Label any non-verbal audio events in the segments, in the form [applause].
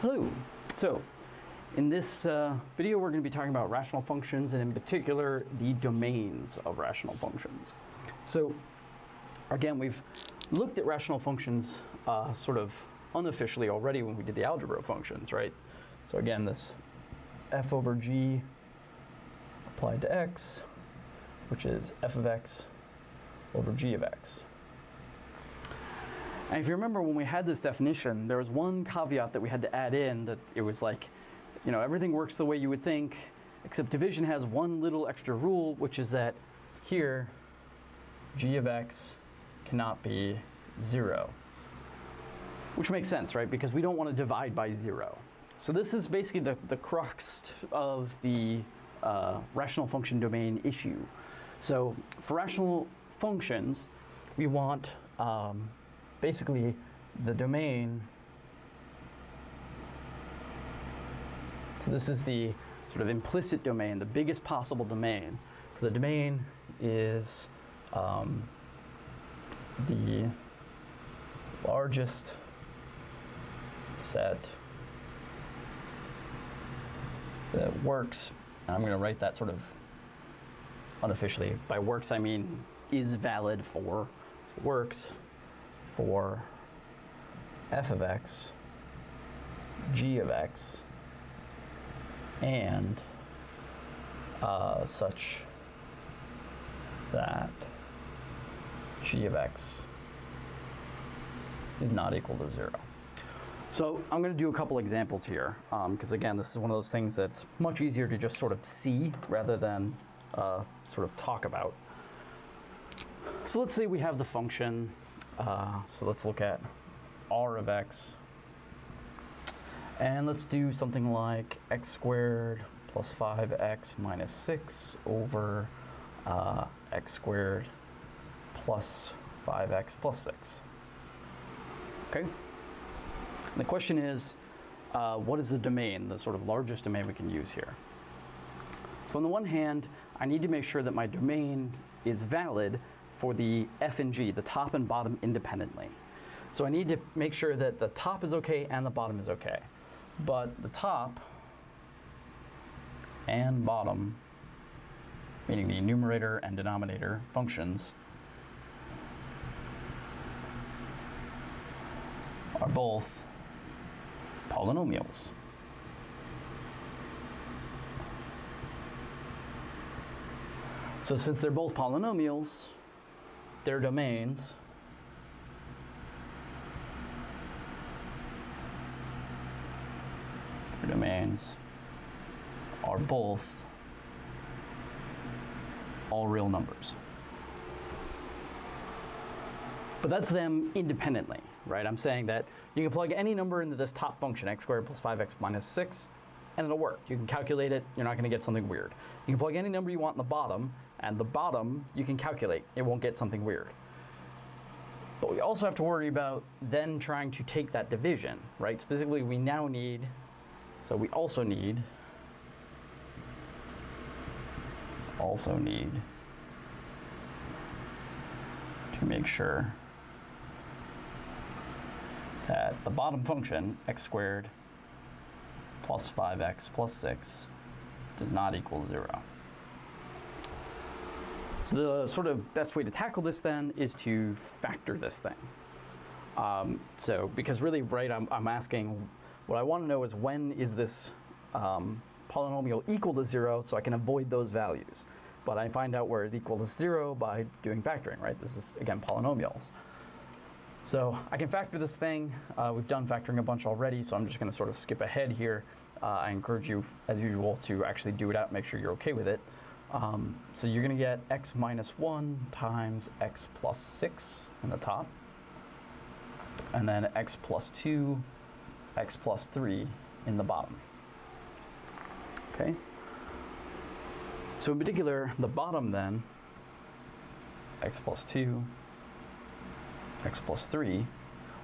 Hello. So, in this uh, video, we're going to be talking about rational functions and, in particular, the domains of rational functions. So, again, we've looked at rational functions uh, sort of unofficially already when we did the algebra functions, right? So, again, this f over g applied to x, which is f of x over g of x. And if you remember when we had this definition, there was one caveat that we had to add in that it was like, you know, everything works the way you would think, except division has one little extra rule, which is that here, g of x cannot be zero. Which makes sense, right? Because we don't want to divide by zero. So this is basically the, the crux of the uh, rational function domain issue. So for rational functions, we want um, basically the domain. So this is the sort of implicit domain, the biggest possible domain. So the domain is um, the largest set that works. And I'm going to write that sort of unofficially. By works, I mean is valid for. So works for f of x, g of x, and uh, such that g of x is not equal to zero. So I'm going to do a couple examples here, because um, again, this is one of those things that's much easier to just sort of see rather than uh, sort of talk about. So let's say we have the function uh, so let's look at r of x. And let's do something like x squared plus 5x minus 6 over uh, x squared plus 5x plus 6. Okay? The question is, uh, what is the domain, the sort of largest domain we can use here? So on the one hand, I need to make sure that my domain is valid for the F and G, the top and bottom independently. So I need to make sure that the top is okay and the bottom is okay. But the top and bottom, meaning the numerator and denominator functions, are both polynomials. So since they're both polynomials, their domains their domains are both all real numbers. But that's them independently, right? I'm saying that you can plug any number into this top function, x squared plus 5x minus 6, and it'll work. You can calculate it, you're not gonna get something weird. You can plug any number you want in the bottom, and the bottom you can calculate. It won't get something weird. But we also have to worry about then trying to take that division, right? Specifically, we now need, so we also need, also need to make sure that the bottom function, x squared plus 5x plus 6, does not equal 0. So the sort of best way to tackle this then is to factor this thing. Um, so because really, right, I'm, I'm, asking, what I want to know is when is this um, polynomial equal to zero so I can avoid those values. But I find out where it's equal to zero by doing factoring, right? This is, again, polynomials. So I can factor this thing. Uh, we've done factoring a bunch already, so I'm just going to sort of skip ahead here. Uh, I encourage you, as usual, to actually do it out, make sure you're okay with it. Um, so you're going to get x minus 1 times x plus 6 in the top, and then x plus 2, x plus 3 in the bottom. Okay? So in particular, the bottom then, x plus 2, x plus 3,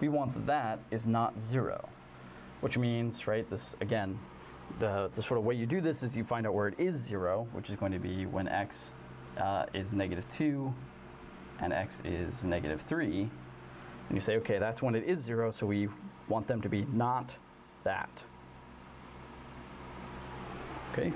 we want that that is not 0, which means, right, this again, the, the sort of way you do this is you find out where it is zero, which is going to be when x uh, is negative two and x is negative three. And you say, okay, that's when it is zero, so we want them to be not that. Okay.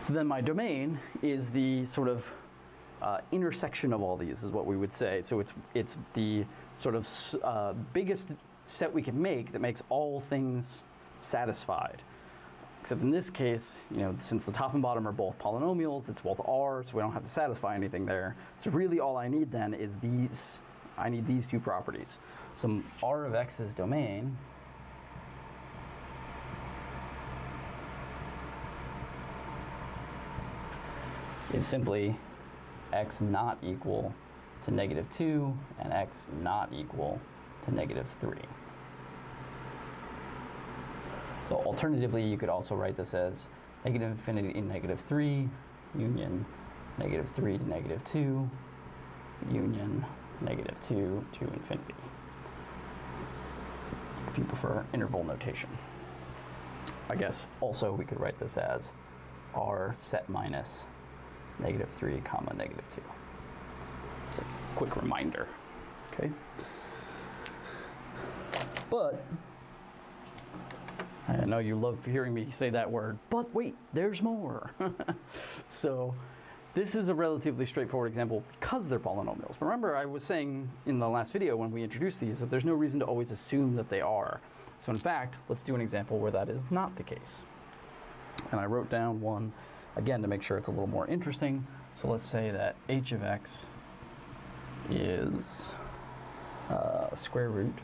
So then my domain is the sort of uh, intersection of all these, is what we would say. So it's it's the sort of uh, biggest set we can make that makes all things satisfied. Except in this case, you know, since the top and bottom are both polynomials, it's both r, so we don't have to satisfy anything there. So really, all I need then is these. I need these two properties. So r of x's domain is simply x not equal to negative 2 and x not equal to negative 3. So alternatively, you could also write this as negative infinity to negative 3 union negative 3 to negative 2 union negative 2 to infinity, if you prefer interval notation. I guess also we could write this as r set minus negative 3 comma negative 2. It's a quick reminder, okay? But, I know you love hearing me say that word, but wait, there's more. [laughs] so, this is a relatively straightforward example because they're polynomials. But remember, I was saying in the last video when we introduced these that there's no reason to always assume that they are. So in fact, let's do an example where that is not the case. And I wrote down one, again, to make sure it's a little more interesting. So let's say that h of x is uh, square root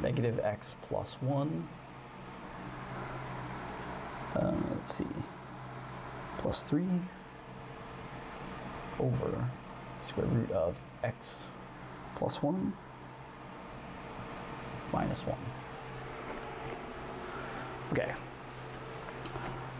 negative x plus 1. Uh, let's see, plus 3 over square root of x plus 1 minus 1. Okay.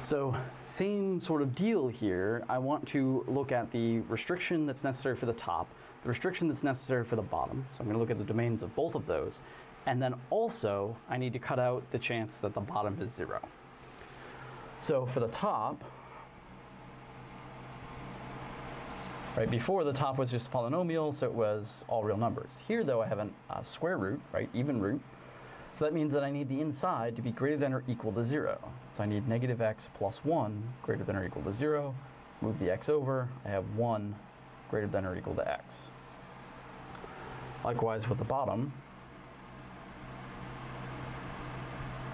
So same sort of deal here. I want to look at the restriction that's necessary for the top, the restriction that's necessary for the bottom. So I'm going to look at the domains of both of those. And then also, I need to cut out the chance that the bottom is 0. So for the top, right, before the top was just a polynomial, so it was all real numbers. Here, though, I have a uh, square root, right, even root. So that means that I need the inside to be greater than or equal to 0. So I need negative x plus 1 greater than or equal to 0. Move the x over. I have 1 greater than or equal to x. Likewise with the bottom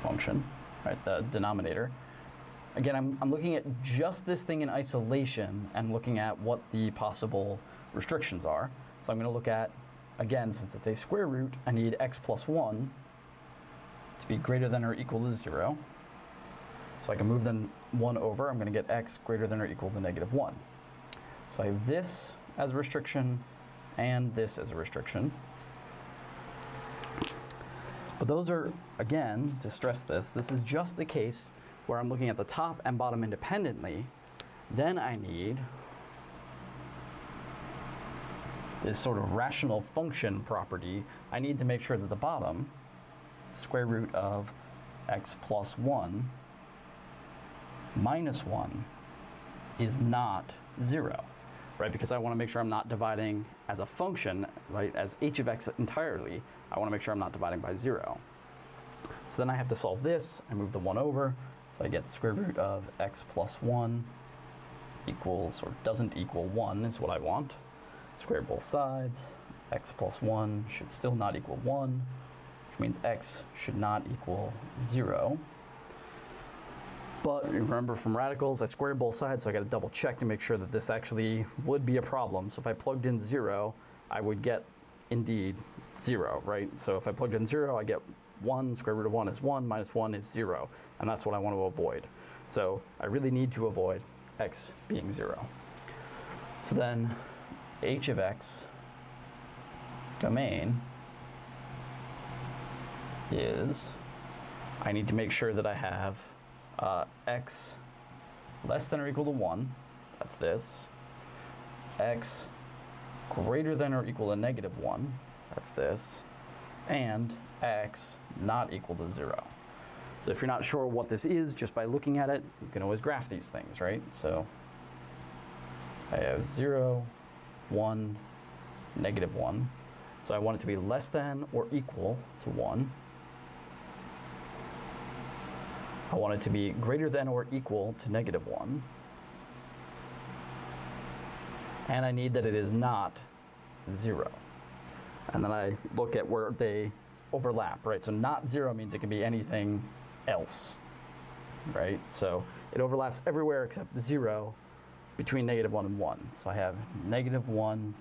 function, right, the denominator. Again, I'm, I'm looking at just this thing in isolation and looking at what the possible restrictions are. So I'm going to look at, again, since it's a square root, I need x plus 1 to be greater than or equal to 0. So I can move then 1 over. I'm going to get x greater than or equal to negative 1. So I have this as a restriction and this as a restriction. But those are, again, to stress this, this is just the case where I'm looking at the top and bottom independently. Then I need this sort of rational function property. I need to make sure that the bottom square root of x plus 1 minus 1 is not 0, right? Because I want to make sure I'm not dividing as a function, right, as h of x entirely. I want to make sure I'm not dividing by 0. So then I have to solve this. I move the 1 over, so I get square root of x plus 1 equals, or doesn't equal 1 is what I want. Square both sides. x plus 1 should still not equal 1 which means x should not equal 0. But remember from radicals, I squared both sides, so I got to double check to make sure that this actually would be a problem. So if I plugged in 0, I would get indeed 0, right? So if I plugged in 0, I get 1, square root of 1 is 1, minus 1 is 0, and that's what I want to avoid. So I really need to avoid x being 0. So then h of x domain is I need to make sure that I have uh, x less than or equal to 1, that's this, x greater than or equal to negative 1, that's this, and x not equal to 0. So if you're not sure what this is, just by looking at it, you can always graph these things, right? So I have 0, 1, negative 1. So I want it to be less than or equal to 1 I want it to be greater than or equal to negative 1. And I need that it is not 0. And then I look at where they overlap, right? So not 0 means it can be anything else, right? So it overlaps everywhere except 0 between negative 1 and 1. So I have negative 1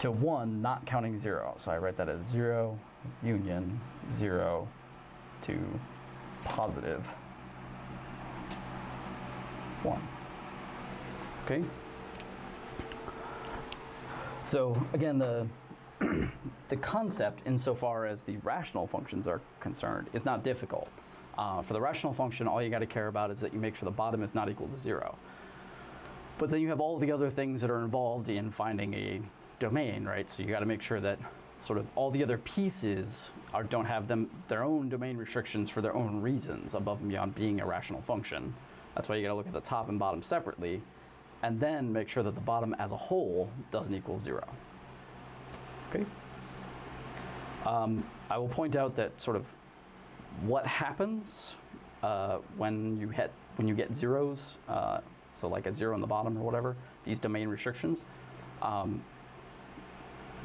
to 1, not counting 0. So I write that as 0 union 0 to positive 1. Okay? So again, the [clears throat] the concept, insofar as the rational functions are concerned, is not difficult. Uh, for the rational function, all you got to care about is that you make sure the bottom is not equal to zero. But then you have all the other things that are involved in finding a domain, right? So you got to make sure that sort of all the other pieces are, don't have them their own domain restrictions for their own reasons above and beyond being a rational function. That's why you got to look at the top and bottom separately, and then make sure that the bottom as a whole doesn't equal zero. Okay. Um, I will point out that sort of what happens uh, when you hit when you get zeros, uh, so like a zero on the bottom or whatever, these domain restrictions. Um,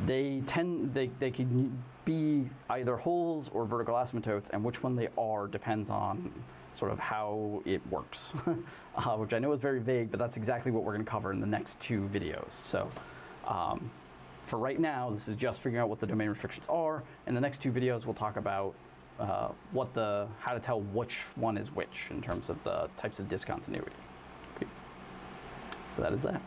they tend they, they can be either holes or vertical asymptotes, and which one they are depends on sort of how it works, [laughs] uh, which I know is very vague, but that's exactly what we're going to cover in the next two videos. So. Um, for right now, this is just figuring out what the domain restrictions are. In the next two videos, we'll talk about uh, what the how to tell which one is which in terms of the types of discontinuity. Okay. So that is that.